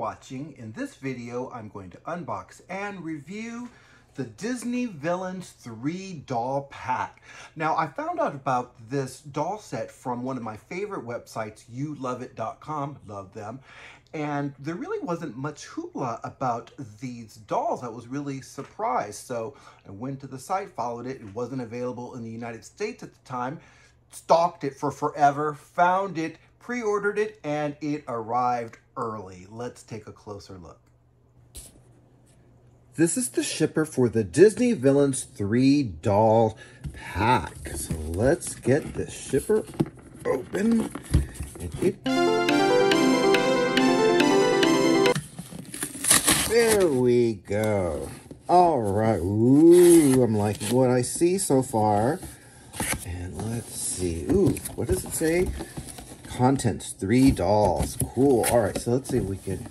Watching. In this video, I'm going to unbox and review the Disney Villains 3 doll pack. Now, I found out about this doll set from one of my favorite websites, youloveit.com, love them, and there really wasn't much hoopla about these dolls. I was really surprised. So I went to the site, followed it. It wasn't available in the United States at the time. Stalked it for forever, found it, pre-ordered it, and it arrived early. Let's take a closer look. This is the shipper for the Disney Villains 3 doll pack. So let's get the shipper open. There we go. All right. Ooh, I'm liking what I see so far. And let's see. Ooh, what does it say? Contents, three dolls. Cool. All right, so let's see if we can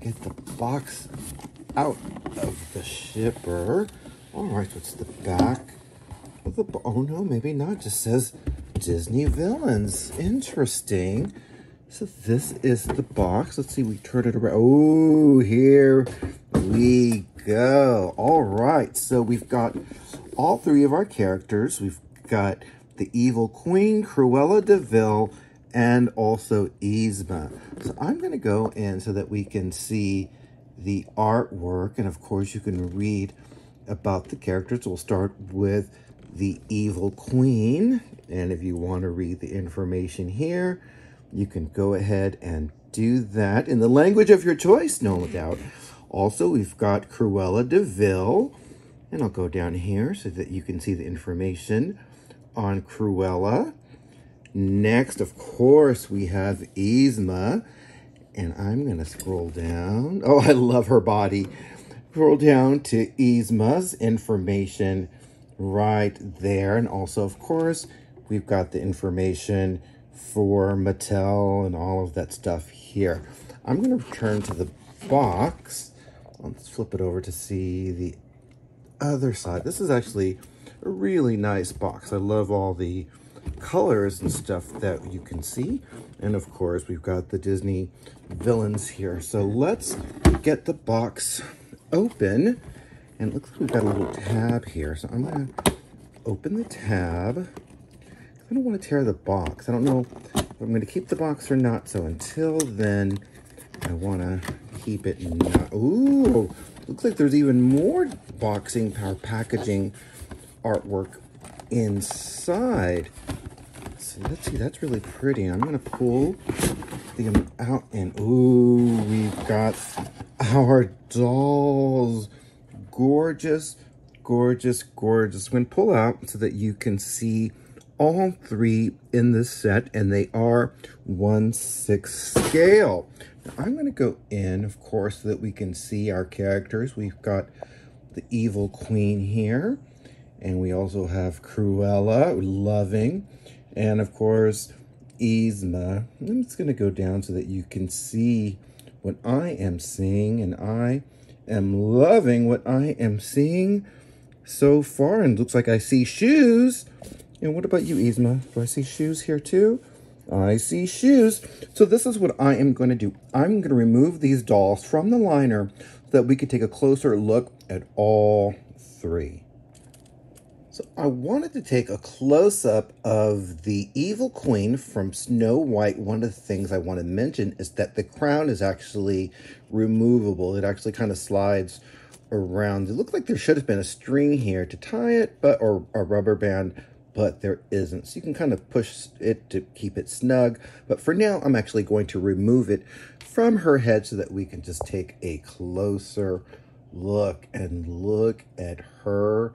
get the box out of the shipper. All right, what's the back of the... Oh, no, maybe not. Just says Disney Villains. Interesting. So this is the box. Let's see, we turn it around. Oh, here we go. All right, so we've got all three of our characters. We've got the Evil Queen, Cruella de Vil, and also Yzma. So I'm going to go in so that we can see the artwork. And of course, you can read about the characters. We'll start with the Evil Queen. And if you want to read the information here, you can go ahead and do that in the language of your choice, no doubt. Also, we've got Cruella de Vil, and I'll go down here so that you can see the information on Cruella. Next, of course, we have Yzma, and I'm going to scroll down. Oh, I love her body. Scroll down to Yzma's information right there. And also, of course, we've got the information for Mattel and all of that stuff here. I'm going to return to the box. Let's flip it over to see the other side. This is actually a really nice box. I love all the colors and stuff that you can see. And of course, we've got the Disney villains here. So let's get the box open. And it looks like we've got a little tab here. So I'm going to open the tab. I don't want to tear the box. I don't know if I'm going to keep the box or not. So until then, I want to keep it not. Ooh, looks like there's even more boxing power packaging artwork inside. So let's see, that's really pretty. I'm to pull the out and ooh, we've got our dolls. Gorgeous, gorgeous, gorgeous. Going to pull out so that you can see all three in this set, and they are 1-6 scale. Now, I'm going to go in, of course, so that we can see our characters. We've got the evil queen here, and we also have Cruella, loving, and of course, Yzma. I'm just going to go down so that you can see what I am seeing, and I am loving what I am seeing so far, and looks like I see shoes. And what about you, Yzma? Do I see shoes here too? I see shoes. So this is what I am going to do. I'm going to remove these dolls from the liner so that we can take a closer look at all three. So I wanted to take a close-up of the Evil Queen from Snow White. One of the things I want to mention is that the crown is actually removable. It actually kind of slides around. It looked like there should have been a string here to tie it, but or a rubber band, but there isn't. So you can kind of push it to keep it snug. But for now, I'm actually going to remove it from her head so that we can just take a closer look and look at her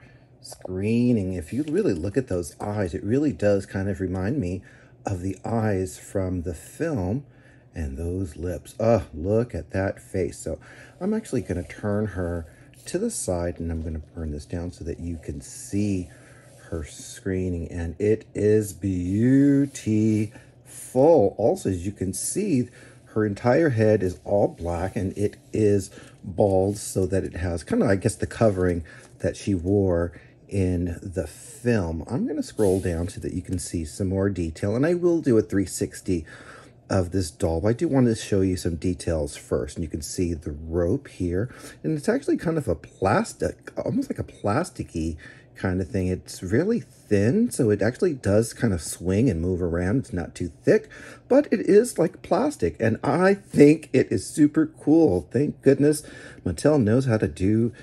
screening. If you really look at those eyes, it really does kind of remind me of the eyes from the film and those lips. Oh, look at that face. So I'm actually going to turn her to the side and I'm going to burn this down so that you can see her screening and it is beautiful. Also, as you can see, her entire head is all black and it is bald so that it has kind of, I guess, the covering that she wore in the film. I'm going to scroll down so that you can see some more detail and I will do a 360 of this doll. But I do want to show you some details first. And you can see the rope here. And it's actually kind of a plastic, almost like a plasticky kind of thing. It's really thin, so it actually does kind of swing and move around. It's not too thick, but it is like plastic. And I think it is super cool. Thank goodness Mattel knows how to do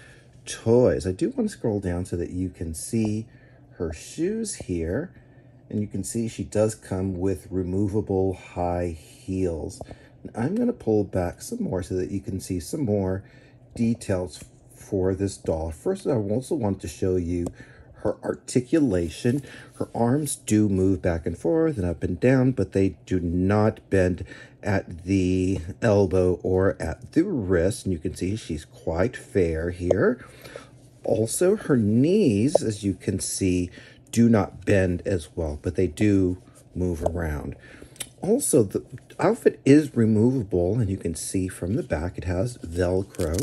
toys. I do want to scroll down so that you can see her shoes here. And you can see she does come with removable high heels. And I'm going to pull back some more so that you can see some more details for this doll. First, I also want to show you her articulation. Her arms do move back and forth and up and down, but they do not bend at the elbow or at the wrist. And you can see she's quite fair here. Also, her knees, as you can see, do not bend as well, but they do move around. Also, the outfit is removable, and you can see from the back it has Velcro.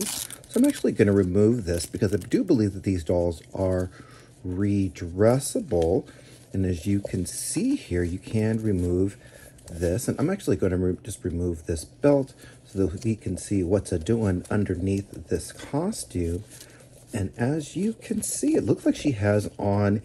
So I'm actually going to remove this because I do believe that these dolls are redressable. And as you can see here, you can remove this. And I'm actually going to re just remove this belt so that we can see what's a doing underneath this costume. And as you can see, it looks like she has on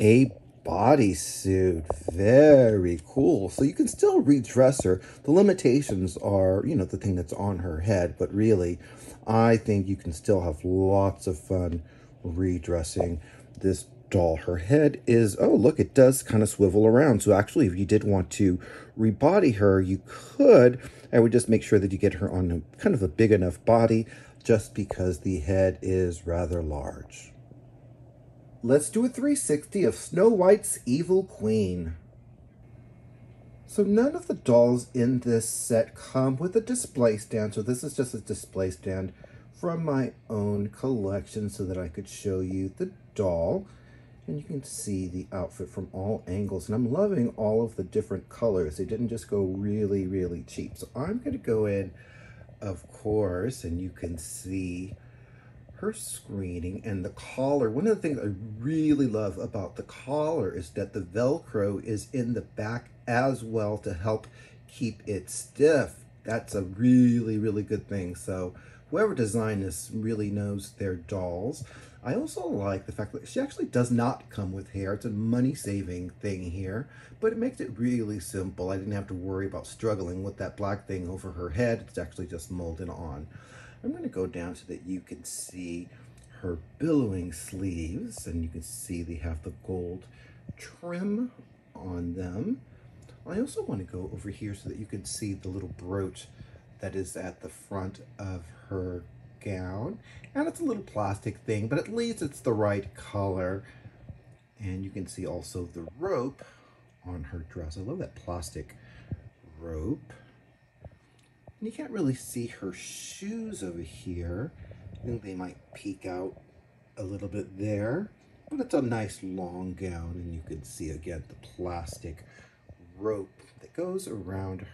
a bodysuit. Very cool. So you can still redress her. The limitations are, you know, the thing that's on her head. But really, I think you can still have lots of fun redressing this doll. Her head is, oh, look, it does kind of swivel around. So actually, if you did want to rebody her, you could. I would just make sure that you get her on a, kind of a big enough body just because the head is rather large. Let's do a 360 of Snow White's Evil Queen. So none of the dolls in this set come with a display stand, so this is just a display stand from my own collection so that I could show you the doll. And you can see the outfit from all angles. And I'm loving all of the different colors. They didn't just go really, really cheap. So I'm going to go in, of course, and you can see her screening and the collar. One of the things I really love about the collar is that the Velcro is in the back as well to help keep it stiff. That's a really, really good thing. So whoever designed this really knows their dolls. I also like the fact that she actually does not come with hair. It's a money-saving thing here, but it makes it really simple. I didn't have to worry about struggling with that black thing over her head. It's actually just molded on. I'm going to go down so that you can see her billowing sleeves, and you can see they have the gold trim on them. I also want to go over here so that you can see the little brooch that is at the front of her gown. And it's a little plastic thing, but at least it's the right color. And you can see also the rope on her dress. I love that plastic rope. And you can't really see her shoes over here. I think they might peek out a little bit there. But it's a nice long gown, and you can see again the plastic rope that goes around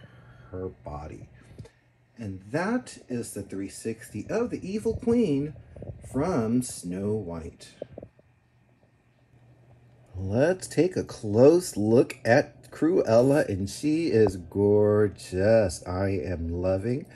her body. And that is the 360 of the Evil Queen from Snow White. Let's take a close look at Cruella, and she is gorgeous. I am loving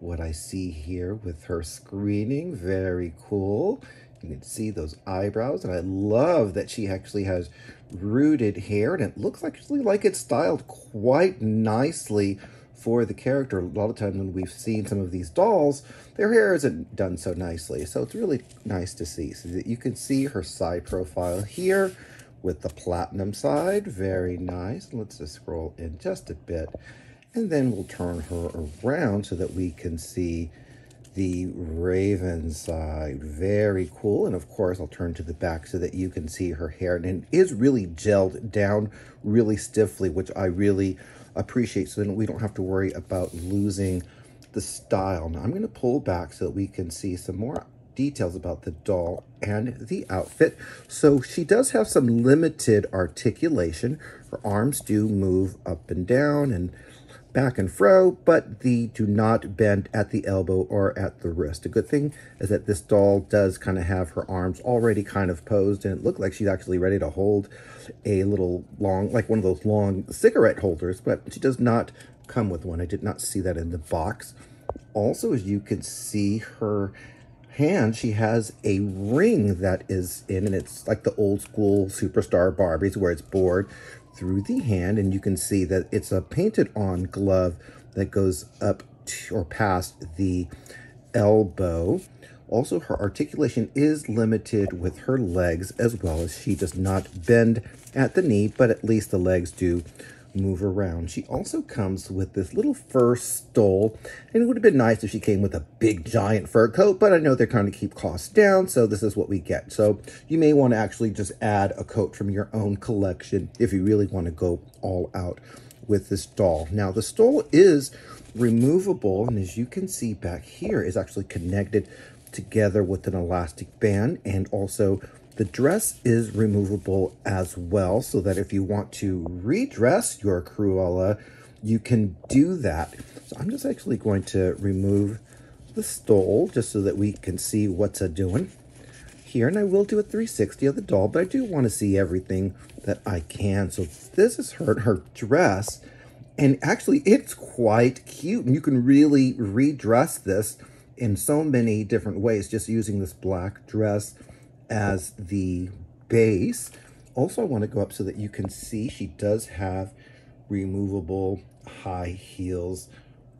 what I see here with her screening. Very cool. You can see those eyebrows, and I love that she actually has rooted hair, and it looks actually like it's styled quite nicely for the character. A lot of times when we've seen some of these dolls, their hair isn't done so nicely. So it's really nice to see. So that you can see her side profile here with the platinum side. Very nice. Let's just scroll in just a bit. And then we'll turn her around so that we can see the raven side. Very cool. And of course, I'll turn to the back so that you can see her hair. And it is really gelled down really stiffly, which I really appreciate so then we don't have to worry about losing the style. Now I'm going to pull back so that we can see some more details about the doll and the outfit. So she does have some limited articulation. Her arms do move up and down and back and fro, but the do not bend at the elbow or at the wrist. A good thing is that this doll does kind of have her arms already kind of posed, and it looked like she's actually ready to hold a little long, like one of those long cigarette holders, but she does not come with one. I did not see that in the box. Also, as you can see, her hand, she has a ring that is in, and it's like the old school Superstar Barbies where it's bored through the hand, and you can see that it's a painted on glove that goes up to, or past the elbow. Also, her articulation is limited with her legs as well as she does not bend at the knee, but at least the legs do move around. She also comes with this little fur stole, and it would have been nice if she came with a big giant fur coat, but I know they're trying to keep costs down, so this is what we get. So you may want to actually just add a coat from your own collection if you really want to go all out with this doll. Now the stole is removable, and as you can see back here, is actually connected together with an elastic band and also the dress is removable as well, so that if you want to redress your Cruella, you can do that. So I'm just actually going to remove the stole just so that we can see what's a doing here. And I will do a 360 of the doll, but I do want to see everything that I can. So this is her, her dress. And actually, it's quite cute. And you can really redress this in so many different ways, just using this black dress as the base. Also, I want to go up so that you can see she does have removable high heels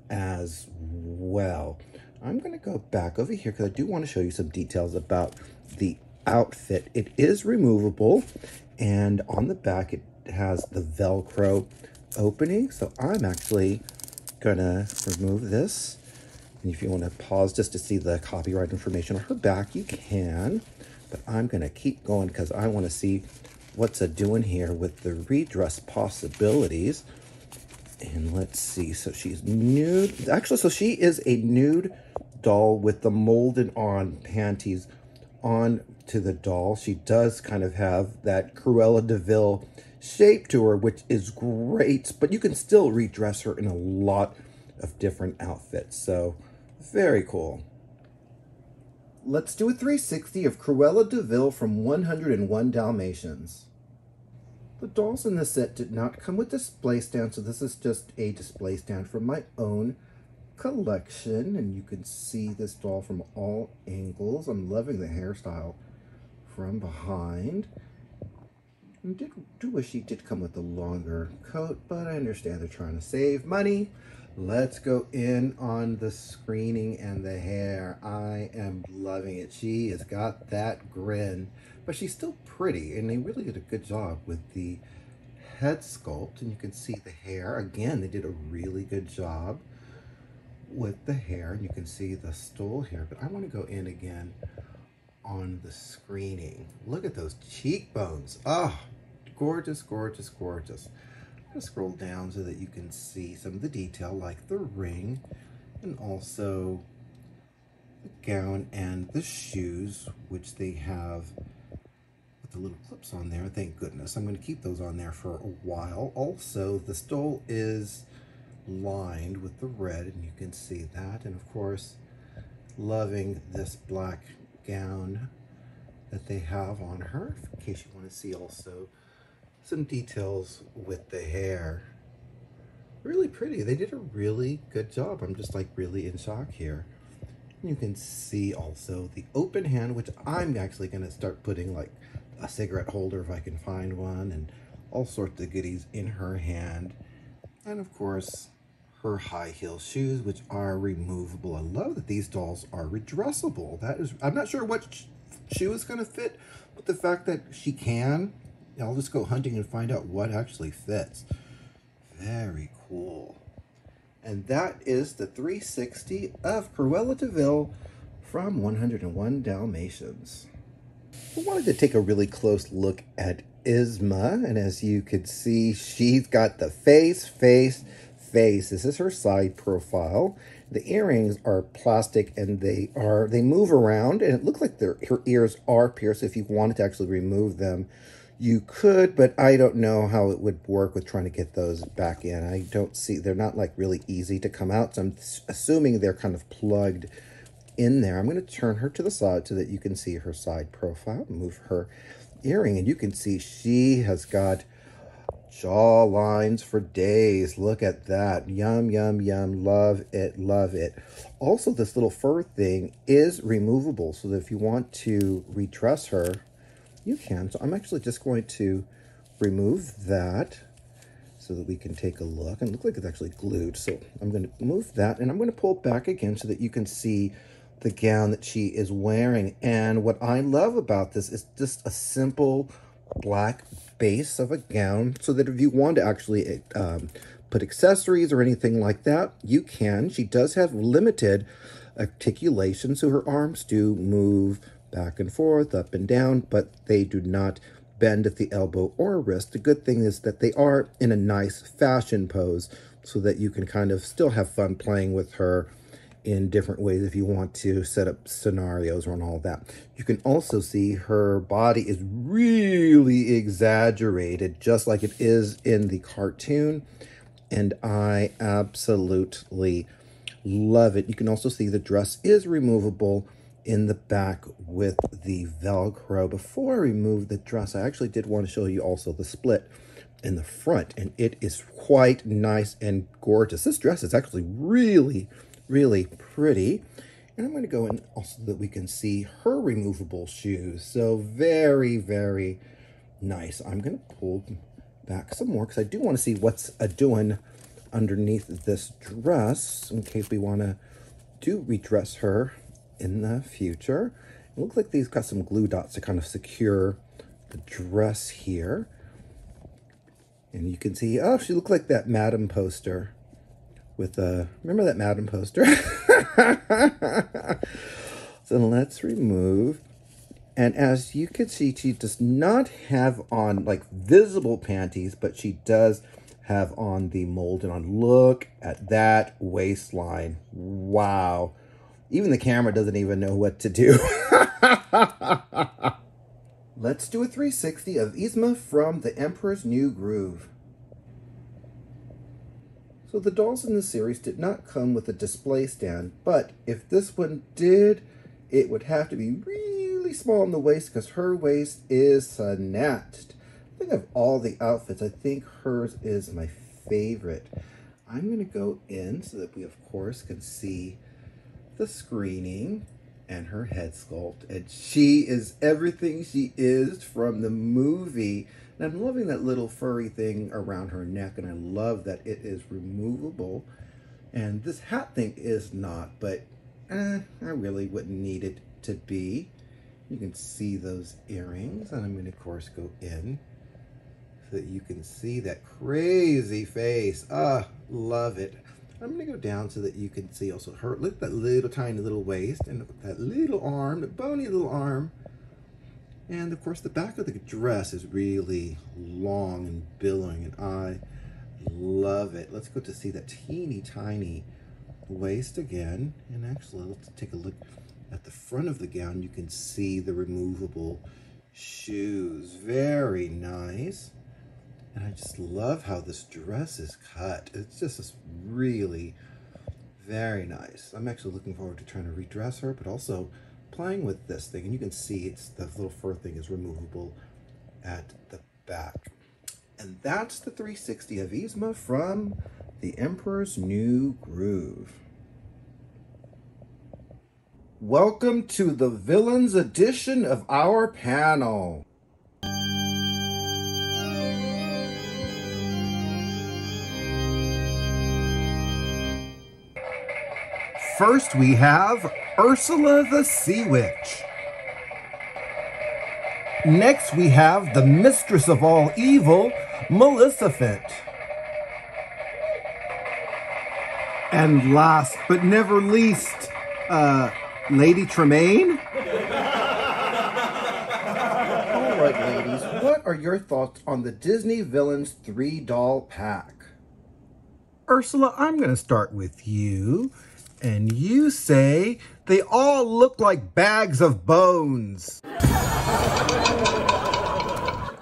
as well. I'm going to go back over here because I do want to show you some details about the outfit. It is removable and on the back it has the Velcro opening. So I'm actually going to remove this. And if you want to pause just to see the copyright information on her back, you can. But I'm going to keep going because I want to see what's a doing here with the redress possibilities. And let's see. So she's nude. Actually, so she is a nude doll with the molded on panties on to the doll. She does kind of have that Cruella de Vil shape to her, which is great, but you can still redress her in a lot of different outfits. So very cool. Let's do a 360 of Cruella de Vil from 101 Dalmatians. The dolls in this set did not come with display stand, so this is just a display stand from my own collection. And you can see this doll from all angles. I'm loving the hairstyle from behind. I did, do wish she did come with a longer coat, but I understand they're trying to save money. Let's go in on the screening and the hair. I am loving it. She has got that grin, but she's still pretty, and they really did a good job with the head sculpt, and you can see the hair. Again, they did a really good job with the hair, and you can see the stole here, but I want to go in again on the screening. Look at those cheekbones. Oh, gorgeous, gorgeous, gorgeous scroll down so that you can see some of the detail like the ring and also the gown and the shoes which they have with the little clips on there. Thank goodness. I'm going to keep those on there for a while. Also the stole is lined with the red and you can see that. And of course loving this black gown that they have on her in case you want to see also some details with the hair. Really pretty. They did a really good job. I'm just like really in shock here. You can see also the open hand, which I'm actually going to start putting like a cigarette holder if I can find one and all sorts of goodies in her hand. And of course, her high heel shoes, which are removable. I love that these dolls are redressable. That is, I'm not sure what shoe is going to fit, but the fact that she can I'll just go hunting and find out what actually fits. Very cool. And that is the 360 of Cruella de Vil from 101 Dalmatians. I wanted to take a really close look at Yzma, and as you could see, she's got the face, face, face. This is her side profile. The earrings are plastic and they are they move around, and it looks like her ears are pierced. If you wanted to actually remove them, you could, but I don't know how it would work with trying to get those back in. I don't see, they're not like really easy to come out. So I'm assuming they're kind of plugged in there. I'm going to turn her to the side so that you can see her side profile, move her earring, and you can see she has got jaw lines for days. Look at that. Yum, yum, yum. Love it, love it. Also, this little fur thing is removable, so that if you want to redress her, you can. So I'm actually just going to remove that so that we can take a look. And look like it's actually glued. So I'm going to move that, and I'm going to pull back again so that you can see the gown that she is wearing. And what I love about this is just a simple black base of a gown so that if you want to actually um, put accessories or anything like that, you can. She does have limited articulation, so her arms do move back and forth, up and down, but they do not bend at the elbow or wrist. The good thing is that they are in a nice fashion pose so that you can kind of still have fun playing with her in different ways if you want to set up scenarios on all that. You can also see her body is really exaggerated, just like it is in the cartoon. And I absolutely love it. You can also see the dress is removable in the back with the Velcro. Before I remove the dress, I actually did want to show you also the split in the front. And it is quite nice and gorgeous. This dress is actually really really pretty. And I'm going to go in also that we can see her removable shoes. So very, very nice. I'm going to pull back some more because I do want to see what's a doing underneath this dress in case we want to do redress her in the future. It looks like these got some glue dots to kind of secure the dress here. And you can see, oh, she looks like that Madam poster with a, remember that Madam poster? so let's remove. And as you can see, she does not have on like visible panties, but she does have on the molded on. Look at that waistline. Wow. Even the camera doesn't even know what to do. Let's do a 360 of Yzma from The Emperor's New Groove. So the dolls in the series did not come with a display stand, but if this one did, it would have to be really small in the waist because her waist is snatched. Think of all the outfits, I think hers is my favorite. I'm going to go in so that we, of course, can see the screening and her head sculpt. And she is everything she is from the movie. And I'm loving that little furry thing around her neck, and I love that it is removable. And this hat thing is not, but eh, I really wouldn't need it to be. You can see those earrings, and I'm going to, of course, go in so that you can see that crazy face. Ah, love it. I'm going to go down so that you can see also her, look at that little tiny little waist and that little arm, the bony little arm. And of course the back of the dress is really long and billowing and I love it. Let's go to see that teeny tiny waist again. And actually let's take a look at the front of the gown. You can see the removable shoes. Very nice. And I just love how this dress is cut. It's just this really very nice. I'm actually looking forward to trying to redress her, but also playing with this thing, and you can see it's the little fur thing is removable at the back. And that's the 360 of from The Emperor's New Groove. Welcome to the Villains edition of our panel. First, we have Ursula the Sea Witch. Next, we have the Mistress of All Evil, Maleficent. And last but never least, uh, Lady Tremaine. All right, ladies, what are your thoughts on the Disney Villains 3 doll pack? Ursula, I'm going to start with you and you say they all look like bags of bones.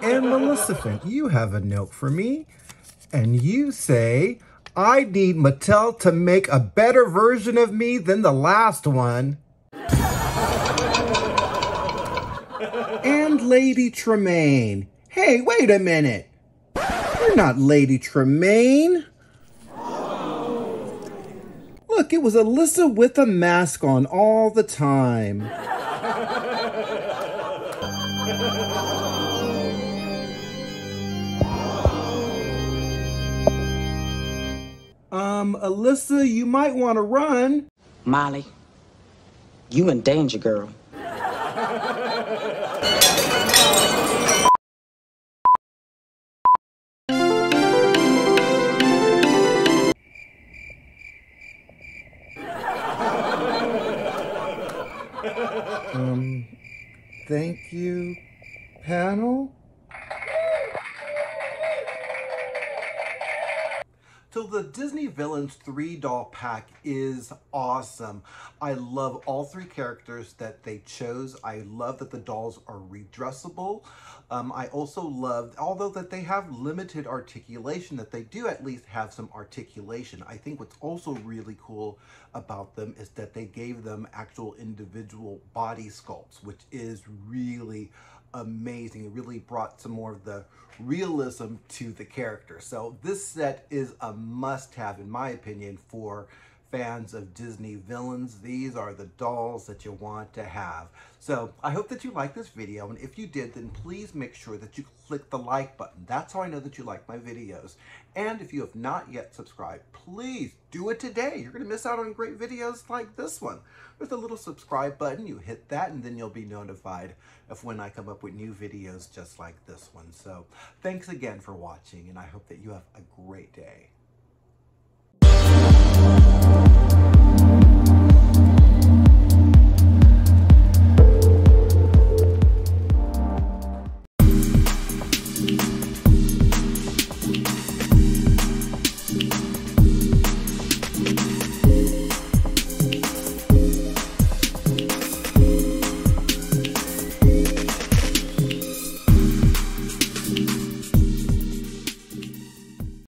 and Maleficent, you have a note for me, and you say, I need Mattel to make a better version of me than the last one. and Lady Tremaine, hey, wait a minute. You're not Lady Tremaine. Look, it was Alyssa with a mask on all the time. Um, Alyssa, you might want to run. Molly, you in danger, girl. Disney Villains 3 doll pack is awesome. I love all three characters that they chose. I love that the dolls are redressable. Um, I also love, although that they have limited articulation, that they do at least have some articulation. I think what's also really cool about them is that they gave them actual individual body sculpts, which is really amazing. It really brought some more of the realism to the character. So this set is a must-have, in my opinion, for fans of Disney villains. These are the dolls that you want to have. So I hope that you like this video. And if you did, then please make sure that you click the like button. That's how I know that you like my videos. And if you have not yet subscribed, please do it today. You're going to miss out on great videos like this one. With a little subscribe button, you hit that and then you'll be notified of when I come up with new videos just like this one. So thanks again for watching and I hope that you have a great day.